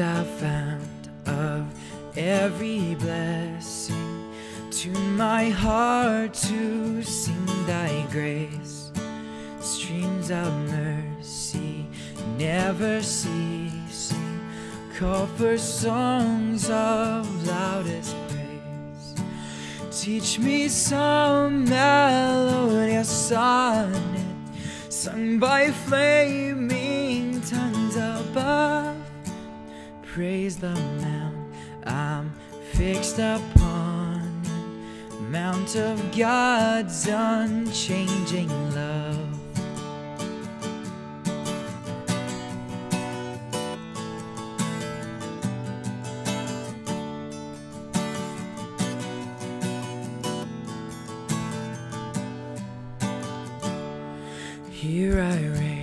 the fount of every blessing. Tune my heart to sing thy grace. Streams of mercy never ceasing. Call for songs of loudest praise. Teach me some melodious sonnet sung by flaming Praise the mount I'm fixed upon, mount of God's unchanging love. Here I raise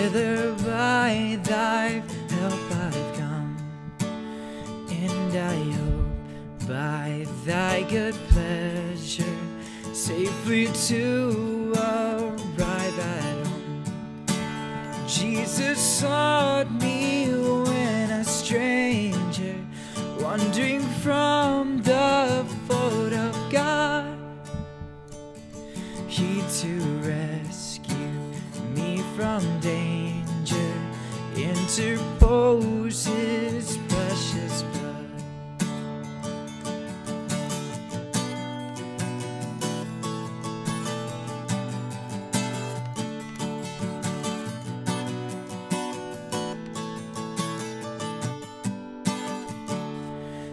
hither by thy help I've come, and I hope by thy good pleasure safely to arrive at home. Jesus sought me when a stranger, wandering from the fold of God. He to rescue me from danger interpose his precious blood.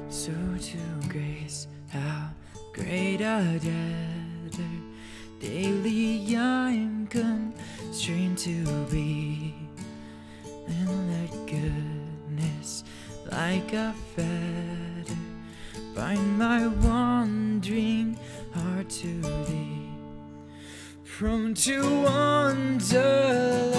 So to grace, how great a debtor daily I'm constrained to be, and let goodness like a fetter bind my wandering heart to thee. From to wander,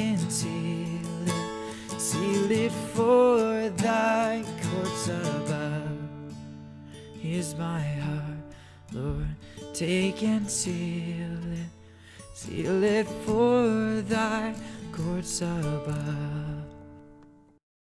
and seal it, seal it for thy courts above. Here's my heart, Lord, take and seal it, seal it for thy courts above.